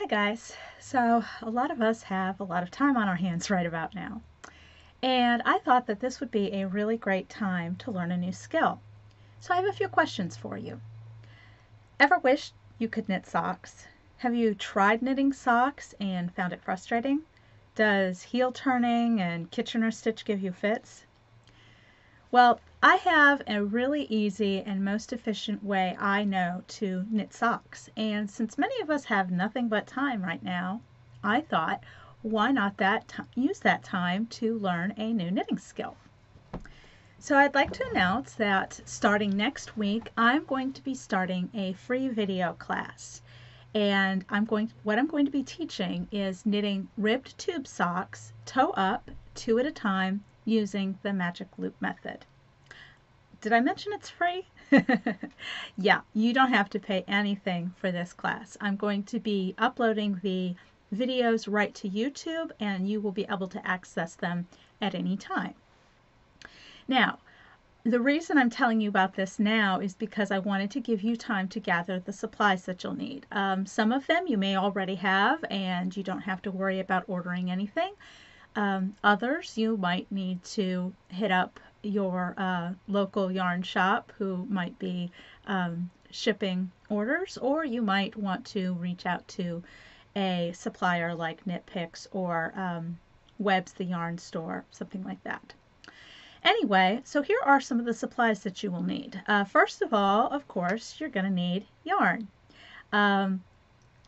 Hi guys. So a lot of us have a lot of time on our hands right about now. And I thought that this would be a really great time to learn a new skill. So I have a few questions for you. Ever wished you could knit socks? Have you tried knitting socks and found it frustrating? Does heel turning and Kitchener stitch give you fits? Well, I have a really easy and most efficient way I know to knit socks. And since many of us have nothing but time right now, I thought, why not that use that time to learn a new knitting skill? So I'd like to announce that starting next week, I'm going to be starting a free video class. And I'm going what I'm going to be teaching is knitting ribbed tube socks toe up, two at a time, using the magic loop method. Did I mention it's free? yeah, you don't have to pay anything for this class. I'm going to be uploading the videos right to YouTube and you will be able to access them at any time. Now, the reason I'm telling you about this now is because I wanted to give you time to gather the supplies that you'll need. Um, some of them you may already have and you don't have to worry about ordering anything. Um, others you might need to hit up your uh, local yarn shop who might be um, shipping orders, or you might want to reach out to a supplier like Knit Picks or um, WEBS the Yarn Store, something like that. Anyway, so here are some of the supplies that you will need. Uh, first of all, of course, you're going to need yarn. Um,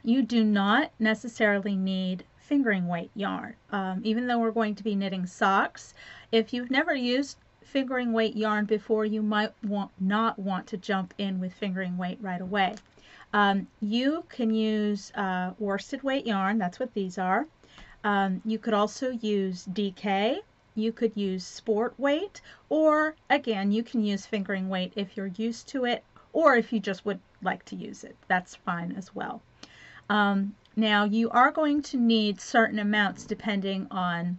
you do not necessarily need fingering weight yarn. Um, even though we're going to be knitting socks, if you've never used fingering weight yarn before, you might want, not want to jump in with fingering weight right away. Um, you can use uh, worsted weight yarn, that's what these are. Um, you could also use DK, you could use sport weight, or again, you can use fingering weight if you're used to it, or if you just would like to use it, that's fine as well. Um, now, you are going to need certain amounts depending on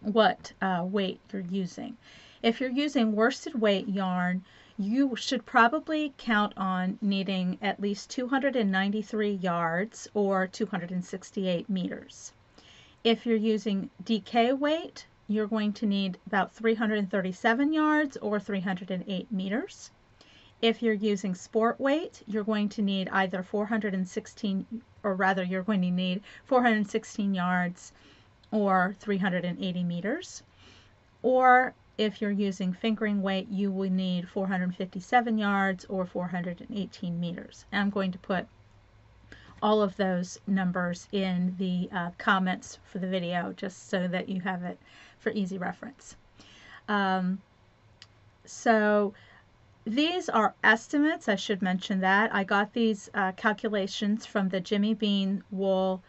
what uh, weight you're using. If you're using worsted weight yarn, you should probably count on needing at least 293 yards or 268 meters. If you're using DK weight, you're going to need about 337 yards or 308 meters. If you're using sport weight, you're going to need either 416, or rather, you're going to need 416 yards or 380 meters. Or if you're using fingering weight, you will need 457 yards or 418 meters. And I'm going to put all of those numbers in the uh, comments for the video just so that you have it for easy reference. Um, so these are estimates. I should mention that. I got these uh, calculations from the Jimmy Bean Wool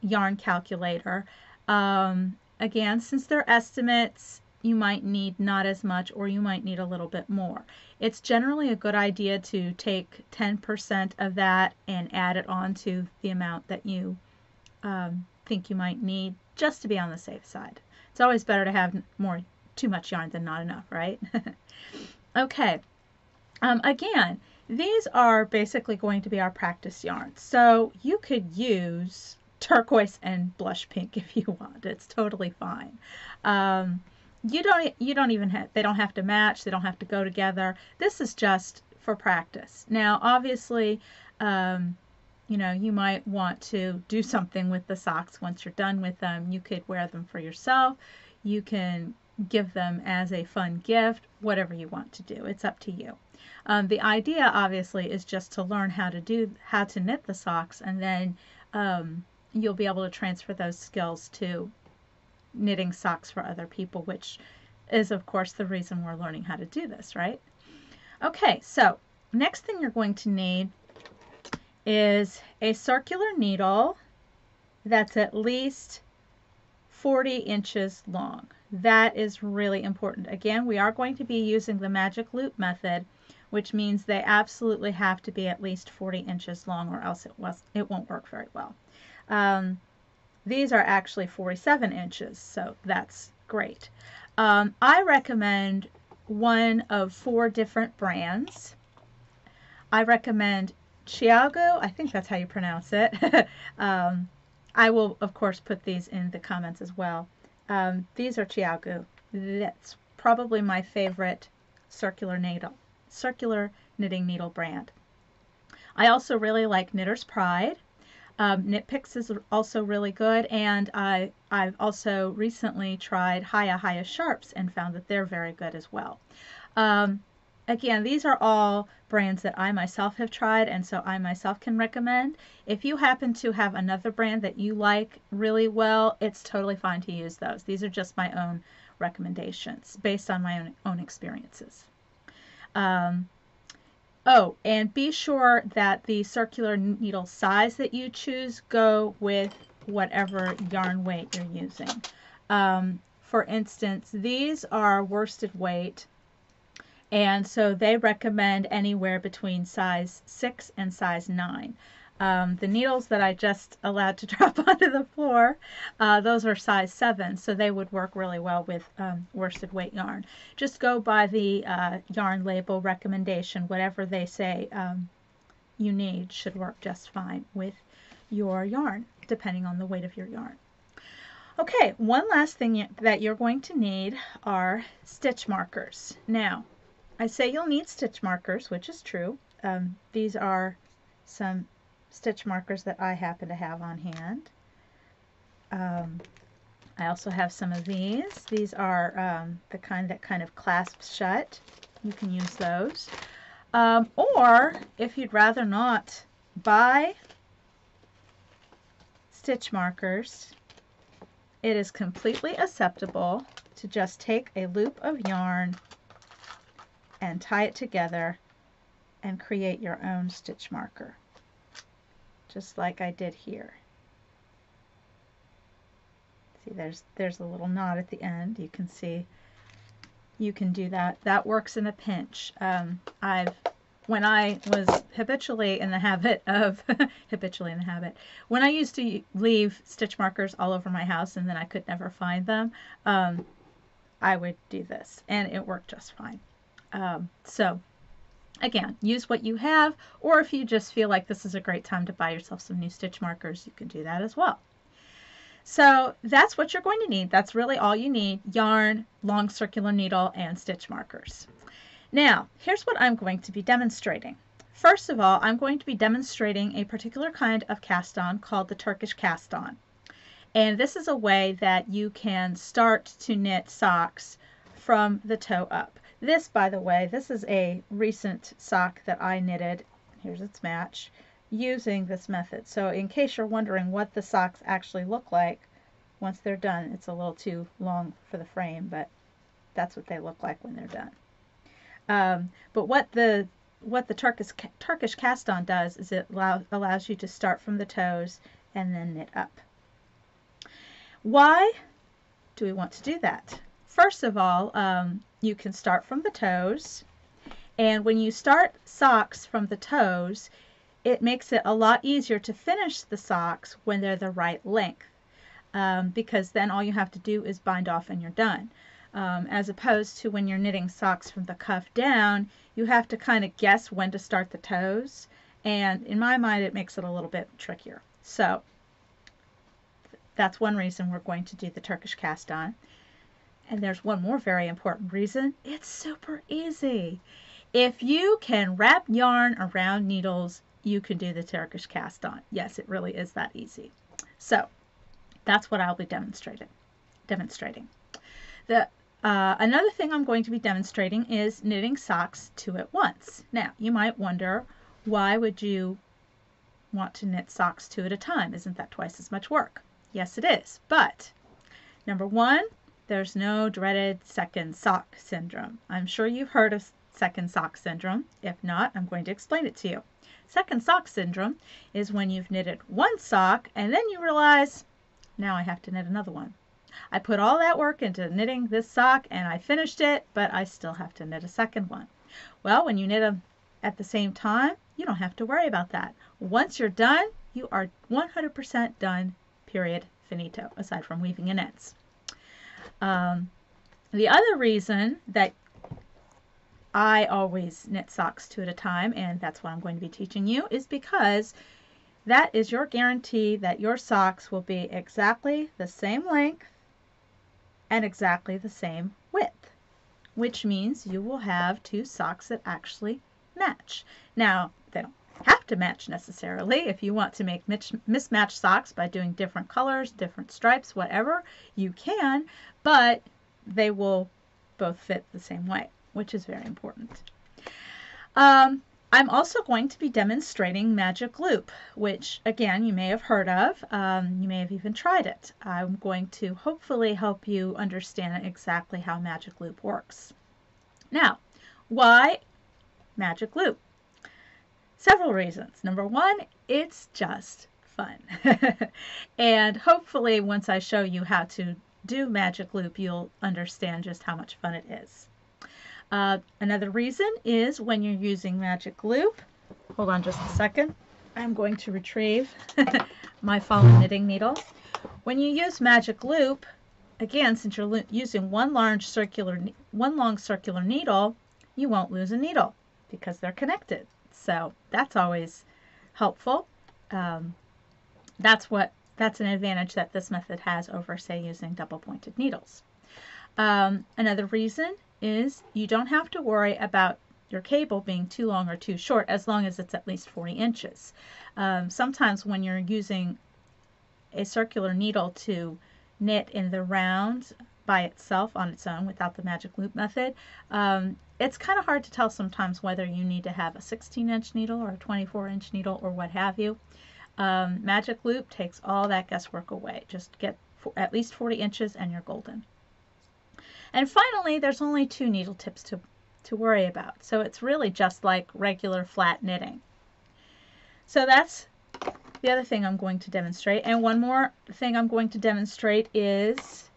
Yarn Calculator. Um, again, since they're estimates, you might need not as much or you might need a little bit more. It's generally a good idea to take 10% of that and add it on to the amount that you um, think you might need just to be on the safe side. It's always better to have more too much yarn than not enough, right? okay. Um, again, these are basically going to be our practice yarns. So you could use turquoise and blush pink if you want. It's totally fine. Um, you don't you don't even have they don't have to match they don't have to go together. This is just for practice. Now obviously um, you know you might want to do something with the socks once you're done with them. You could wear them for yourself. You can give them as a fun gift whatever you want to do. It's up to you. Um, the idea obviously is just to learn how to do how to knit the socks and then um, you'll be able to transfer those skills to knitting socks for other people, which is, of course, the reason we're learning how to do this, right? Okay, so next thing you're going to need is a circular needle that's at least 40 inches long. That is really important. Again, we are going to be using the magic loop method, which means they absolutely have to be at least 40 inches long or else it, was, it won't work very well. Um, these are actually 47 inches, so that's great. Um, I recommend one of four different brands. I recommend ChiaoGoo, I think that's how you pronounce it. um, I will, of course, put these in the comments as well. Um, these are ChiaoGoo. That's probably my favorite circular needle, circular knitting needle brand. I also really like Knitter's Pride. Um, is also really good, and I, I've also recently tried Hiya Hiya Sharps and found that they're very good as well. Um, again, these are all brands that I myself have tried, and so I myself can recommend. If you happen to have another brand that you like really well, it's totally fine to use those. These are just my own recommendations based on my own, own experiences. Um, Oh, and be sure that the circular needle size that you choose go with whatever yarn weight you're using. Um, for instance, these are worsted weight, and so they recommend anywhere between size 6 and size 9. Um, the needles that I just allowed to drop onto the floor, uh, those are size 7, so they would work really well with um, worsted weight yarn. Just go by the uh, yarn label recommendation. Whatever they say um, you need should work just fine with your yarn, depending on the weight of your yarn. Okay, one last thing that you're going to need are stitch markers. Now, I say you'll need stitch markers, which is true. Um, these are some stitch markers that I happen to have on hand. Um, I also have some of these. These are um, the kind that kind of clasps shut. You can use those. Um, or if you'd rather not buy stitch markers, it is completely acceptable to just take a loop of yarn and tie it together and create your own stitch marker just like I did here. See, there's, there's a little knot at the end. You can see you can do that. That works in a pinch. Um, I've when I was habitually in the habit of habitually in the habit when I used to leave stitch markers all over my house and then I could never find them um, I would do this and it worked just fine um, so Again, use what you have, or if you just feel like this is a great time to buy yourself some new stitch markers, you can do that as well. So that's what you're going to need. That's really all you need, yarn, long circular needle, and stitch markers. Now, here's what I'm going to be demonstrating. First of all, I'm going to be demonstrating a particular kind of cast on called the Turkish cast on. And this is a way that you can start to knit socks from the toe up. This, by the way, this is a recent sock that I knitted. Here's its match using this method. So in case you're wondering what the socks actually look like once they're done, it's a little too long for the frame, but that's what they look like when they're done. Um, but what the what the Turkish Turkish cast on does is it allow, allows you to start from the toes and then knit up. Why do we want to do that? First of all, um, you can start from the toes. And when you start socks from the toes, it makes it a lot easier to finish the socks when they're the right length. Um, because then all you have to do is bind off and you're done. Um, as opposed to when you're knitting socks from the cuff down, you have to kind of guess when to start the toes. And in my mind, it makes it a little bit trickier. So that's one reason we're going to do the Turkish cast on. And there's one more very important reason. It's super easy. If you can wrap yarn around needles, you can do the Turkish cast on. Yes, it really is that easy. So that's what I'll be demonstrating. Demonstrating. The uh, another thing I'm going to be demonstrating is knitting socks two at once. Now, you might wonder, why would you want to knit socks two at a time? Isn't that twice as much work? Yes, it is. But number one, there's no dreaded second sock syndrome. I'm sure you've heard of second sock syndrome. If not, I'm going to explain it to you. Second sock syndrome is when you've knitted one sock and then you realize, now I have to knit another one. I put all that work into knitting this sock and I finished it, but I still have to knit a second one. Well, when you knit them at the same time, you don't have to worry about that. Once you're done, you are 100% done, period, finito, aside from weaving in ends. Um, the other reason that I always knit socks two at a time, and that's what I'm going to be teaching you, is because that is your guarantee that your socks will be exactly the same length and exactly the same width, which means you will have two socks that actually match. Now, have to match necessarily. If you want to make mismatched socks by doing different colors, different stripes, whatever, you can, but they will both fit the same way, which is very important. Um, I'm also going to be demonstrating Magic Loop, which again you may have heard of. Um, you may have even tried it. I'm going to hopefully help you understand exactly how Magic Loop works. Now, why Magic Loop? Several reasons. Number one, it's just fun. and hopefully once I show you how to do Magic Loop, you'll understand just how much fun it is. Uh, another reason is when you're using Magic Loop, hold on just a second, I'm going to retrieve my fallen knitting needle. When you use Magic Loop, again, since you're using one large circular, one long circular needle, you won't lose a needle because they're connected. So that's always helpful. Um, that's what that's an advantage that this method has over, say, using double pointed needles. Um, another reason is you don't have to worry about your cable being too long or too short as long as it's at least 40 inches. Um, sometimes when you're using a circular needle to knit in the round by itself on its own without the magic loop method, um, it's kind of hard to tell sometimes whether you need to have a 16 inch needle or a 24 inch needle or what have you. Um, magic loop takes all that guesswork away. Just get at least 40 inches and you're golden. And finally, there's only two needle tips to, to worry about. So it's really just like regular flat knitting. So that's the other thing I'm going to demonstrate. And one more thing I'm going to demonstrate is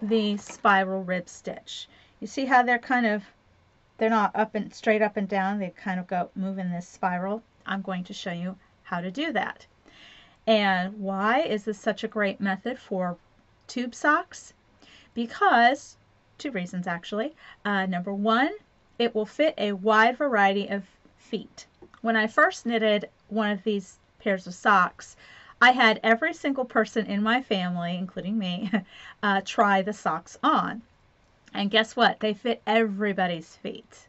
the spiral rib stitch. You see how they're kind of, they're not up and straight up and down. They kind of go move in this spiral. I'm going to show you how to do that. And why is this such a great method for tube socks? Because, two reasons actually. Uh, number one, it will fit a wide variety of feet. When I first knitted one of these pairs of socks, I had every single person in my family, including me, uh, try the socks on. And guess what? They fit everybody's feet.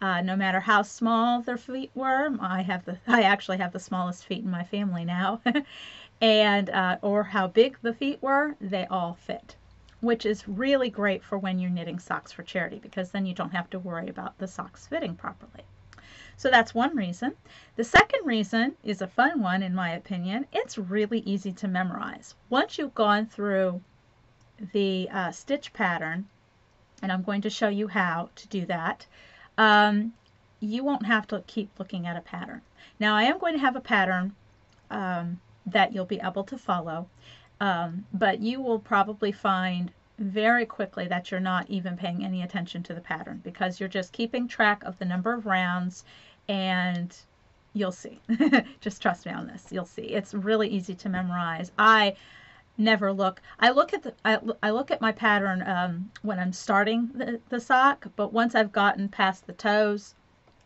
Uh, no matter how small their feet were, I have the I actually have the smallest feet in my family now, and uh, or how big the feet were, they all fit, which is really great for when you're knitting socks for charity because then you don't have to worry about the socks fitting properly. So that's one reason. The second reason is a fun one, in my opinion. It's really easy to memorize. Once you've gone through the uh, stitch pattern, and I'm going to show you how to do that, um, you won't have to keep looking at a pattern. Now I am going to have a pattern um, that you'll be able to follow, um, but you will probably find very quickly that you're not even paying any attention to the pattern because you're just keeping track of the number of rounds and you'll see. Just trust me on this. You'll see. It's really easy to memorize. I never look. I look at the I, I look at my pattern um, when I'm starting the, the sock, but once I've gotten past the toes,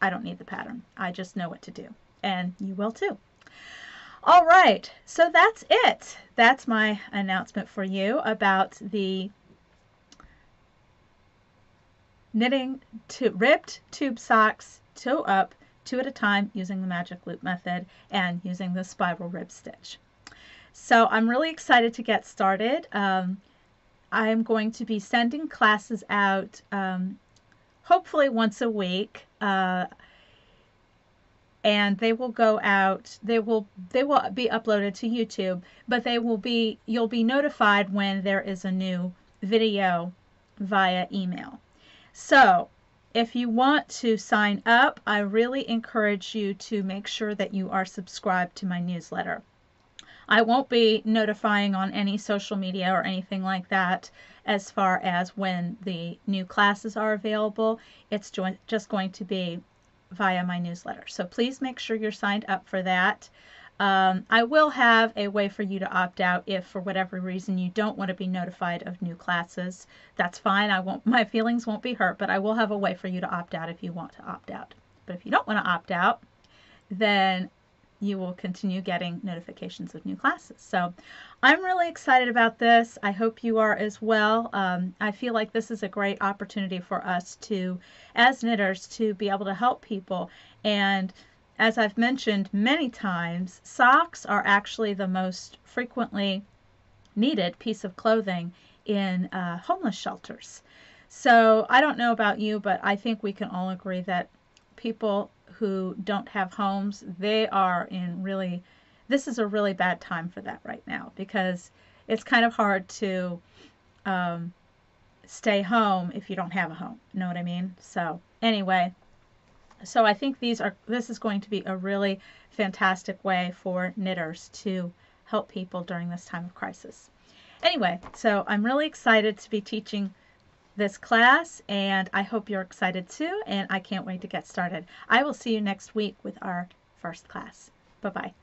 I don't need the pattern. I just know what to do, and you will too. All right, so that's it. That's my announcement for you about the knitting to ribbed tube socks toe up two at a time using the magic loop method and using the spiral rib stitch. So I'm really excited to get started. Um, I'm going to be sending classes out um, hopefully once a week. Uh, and they will go out they will they will be uploaded to YouTube but they will be you'll be notified when there is a new video via email so if you want to sign up, I really encourage you to make sure that you are subscribed to my newsletter. I won't be notifying on any social media or anything like that as far as when the new classes are available. It's just going to be via my newsletter. So please make sure you're signed up for that. Um, I will have a way for you to opt out if for whatever reason you don't want to be notified of new classes. That's fine. I won't my feelings won't be hurt, but I will have a way for you to opt out if you want to opt out. But if you don't want to opt out, then you will continue getting notifications of new classes. So I'm really excited about this. I hope you are as well. Um, I feel like this is a great opportunity for us to, as knitters, to be able to help people. And as I've mentioned many times, socks are actually the most frequently needed piece of clothing in uh, homeless shelters. So I don't know about you, but I think we can all agree that people who don't have homes, they are in really, this is a really bad time for that right now because it's kind of hard to um, stay home if you don't have a home. You know what I mean? So anyway, so I think these are, this is going to be a really fantastic way for knitters to help people during this time of crisis. Anyway, so I'm really excited to be teaching this class and I hope you're excited too and I can't wait to get started. I will see you next week with our first class. Bye-bye.